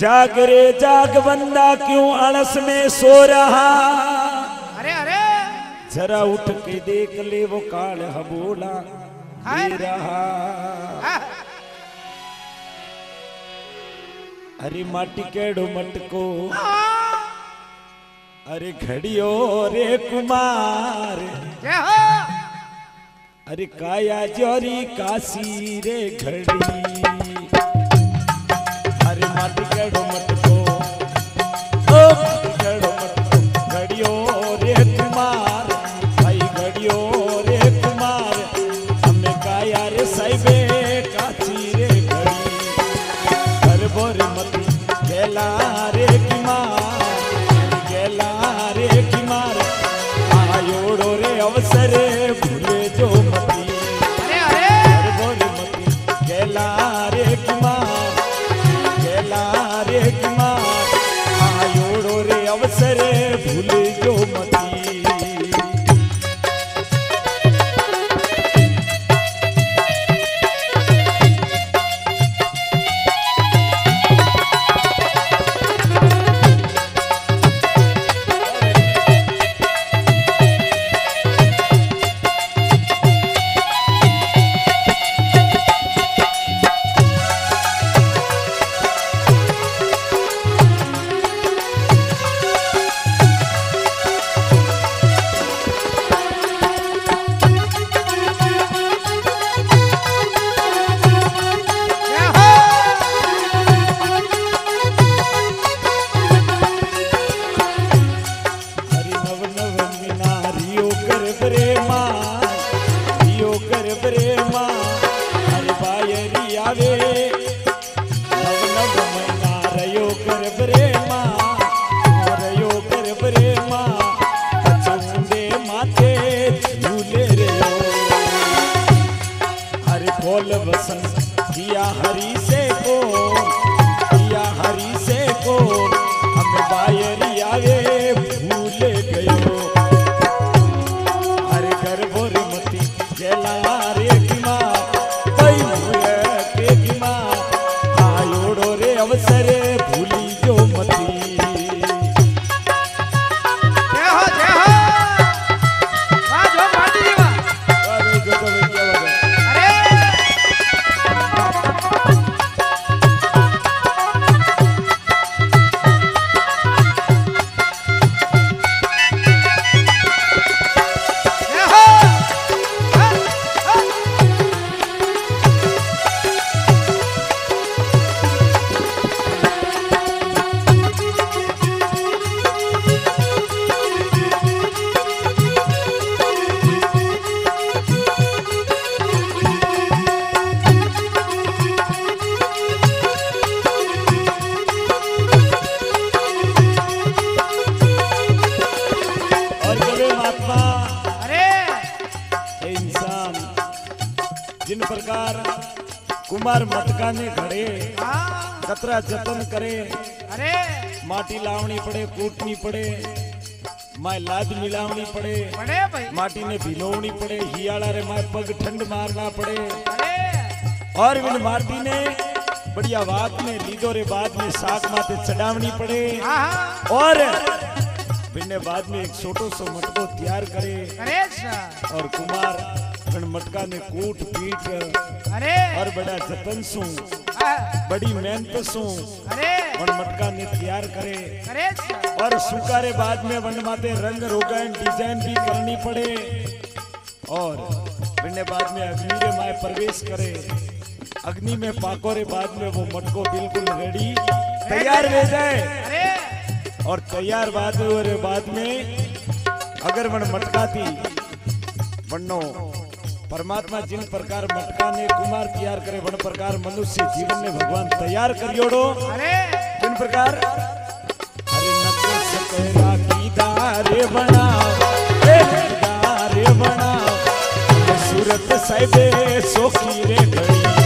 जाग रे जाग बंदा क्यों आलस में सो रहा? अरे अरे। जरा उठ के देख ले वो काल हबोला रहा। अरे माटी केड़ो मटको। अरे घड़ियो रे कुमार। अरे काया जोरी काशी रे घड़ी। बोल बसंत किया हरी से को किया हरी से को कुमार। मटका ने घड़े कतरा जतन करे। अरे। माटी लावनी पड़े कूटनी पड़े माय लाद मिलावनी पड़े। बड़े भाई। माटी ने भिनोवनी पड़े हियाला रे माय पग ठंड मारना पड़े। अरे। और बिन माटी ने बढ़िया बात में लीदो रे बाद में साग माते चढ़ावनी पड़े। हाँ हाँ। और बिने बाद में एक छोटो सो मटको तैयार करे। अरे सर और कुमार बिन मटका ने कूट पीट अरे। और बड़ा जतन सू बड़ी मेहनत सू और मटका ने तैयार करे। अरे। और सुकारे बाद में वन माते रंग रोगन डिज़ाइन भी करनी पड़े। और बिने बाद में अग्नि रे माए प्रवेश करे। अग्नि में पाकोरे बाद में वो मटको बिल्कुल रेडी तैयार हो जाए। और तैयार बाद बाद में अगर वन मटका थी वनो परमात्मा जिन प्रकार मटका ने कुमार तैयार करे वन प्रकार मनुष्य जीवन में भगवान तैयार अरे। किन प्रकार अरे नको सकरा की दारे बना दारे बना सूरत साहिबे सोखी रे घड़ी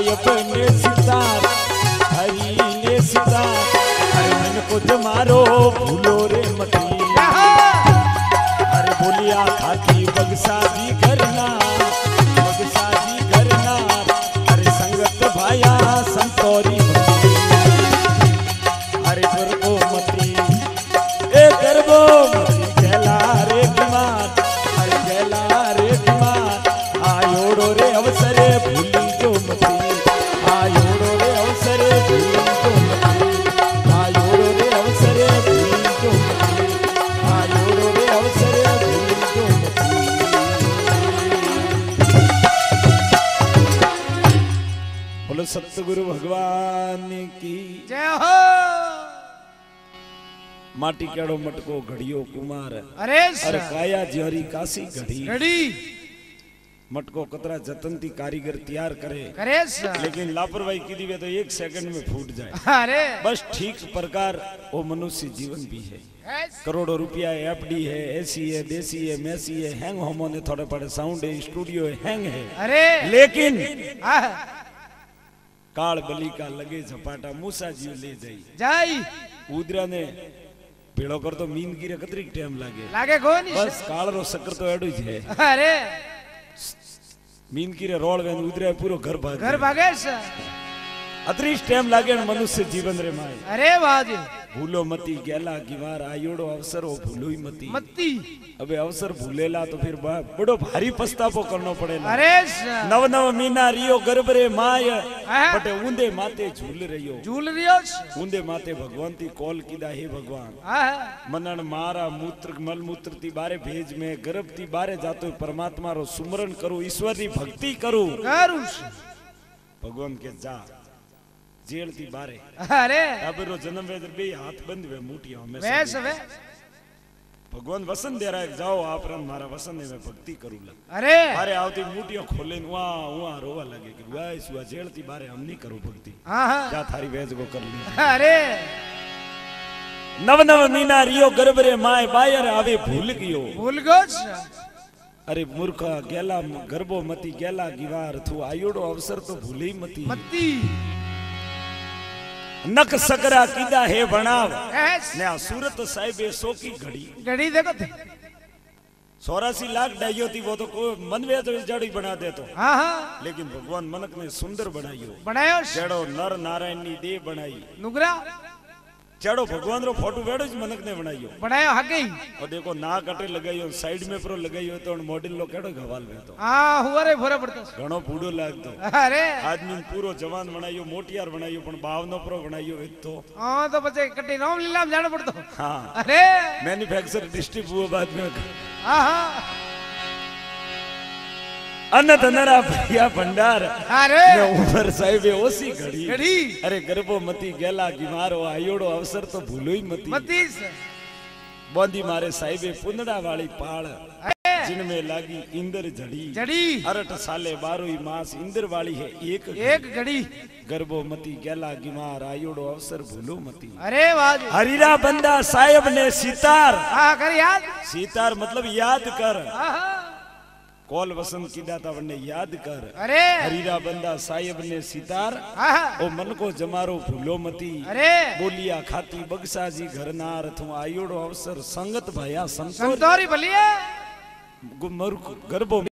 बंदा ने सितार हरी ने सितार। अरे मन को जमारो भूलो रे मती अरे बोलिया खाती बगसाजी करना बगसाजी बोलो सतगुरु भगवान की। जय हो। माटी केड़ो मटको घड़ियो कुमार। अरे अरे काया ज्योरी काशी घड़ी। घड़ी। मटको कतरा जतनती कारीगर तैयार करे। करे लेकिन लापरवाही की दीवे तो एक सेकंड में फूट जाए। अरे। बस ठीक प्रकार वो मनुष्य जीवन भी है। करोड़ों रुपया है एफडी है एसी है देसी है मैसी है हैंग होमो ने थोड़े बड़े साउंड है स्टूडियो है हैंग है। अरे। लेकिन કાળ બલિકા લગે ઝપાટા મૂસાજી લઈ જાય. જાય. ઉદરાને ભેળો કરતો મીન ગીરે કતરી ટાઈમ લાગે. લાગે કોની બસ કાળરો સકર તો એડું છે અરે. મીન ગીરે રોળ વેન ઉદરા પૂરો ઘર ભાગે. ઘર ભાગે છે. અતરીશ ટાઈમ લાગે ને મનુષ્ય જીવન રે માય અરે વાજી ભૂલો મતી ગેલા ગીવાર આયોડો અવસરો ભૂલોઈ મતી મત્તી હવે અવસર ભૂલેલા તો ફિર બા- બડો ભારી પસ્તાપો કરનો પડેલા અરે છે નવ નવ મીના રિયો ગરબરે માય હા. બટે ઊંધે માતે ઝૂલ રહ્યો ઝૂલ રહ્યો છે ઊંધે માતે ભગવાન થી કોલ કીધા હે ભગવાન હા મનણ મારા મૂત્ર મલમૂત્ર થી બારે ભેજ મેં ગર્ભ થી બારે જાતો પરમાત્મા રો સુમરણ કરું ઈશ્વર ની ભક્તિ કરું કરું છે ભગવાન કે જા जेल थी बारे। अरे। अब रो जन्म वेदर भी हाथ बंद वे मुटिया में वैस वे भगवान वसन दे रहा है जाओ आप रन मारा वसन ने मैं भक्ति करूँ लग। अरे। अरे आवती मुटिया खोले वा वा रोवा लगे कि वाह इस वा जेल थी बारे हम नहीं करूँ भक्ति। हाँ हाँ। जा थारी वेज को कर ली। अरे। नव नव मीना रियो गर्भ माय बायर आवे भूल गयो। भूल गयो अरे मूर्खा गेला गर्भो मती गेला गिवार थू आयोडो अवसर तो भूली मती। मती। नक सकरा कीदा हे बनाव। ने सूरत साहिब सो की घड़ी। घड़ी देखो चौरासी लाख डाइयो थी वो तो कोई मन में तो जड़ बना दे तो। हाँ हाँ। लेकिन भगवान मनक ने सुंदर बनाई हो बनायो। जड़ो नर नारायण ने दे बनाई। नुगरा। चेड़ो भगवान रो फ़ोटो वेड़ो ज मनक ने बनायो बनायो हगई और देखो ना कटे लगायो साइड में परो लगायो तो मॉडल लो केड़ो घवाल बेतो हाँ हुवारे भोरे पड़तो घणो बूढ़ो लागतो अरे आदमी पूरो जवान बनायो मोटियार बनायो पण बावनो परो बनायो तो हाँ तो पछे कटे राम लीला में जाणो पड़तो हाँ अरे मैन्युफैक्चर डिस्ट्रीब्यूट बाद में हाँ हाँ अन्न धनरा भैया भंडार અરે ने उमर साहिबे ओसी घड़ी ઘડી अरे गर्भो मती गेला बीमारो आयोड़ो अवसर तो भूलो ही मती મતીસ बोंदी मारे साहिबे पुंदड़ा वाली पाड़ અરે जिनमें लागी इंदर झड़ी જડી अरठ साले बारोई मास इंदर वाली है एक એક ઘડી गर्भो मती गेला गिमार आयोड़ो अवसर भूलो मती અરે વાજ हरीरा बंदा साहेब ने सितार હા કરી યાદ सितार मतलब याद कर હા હા कॉल वसंत की दाता बने याद कर। अरे। हरीरा बंदा साहेब ने सितार हाँ, हाँ। ओ मन को जमारो भूलो मती। अरे। बोलिया खाती बगसा जी घर नार थू आयोड़ो अवसर संगत भया संतोरी। भलिए गुमर गर्भो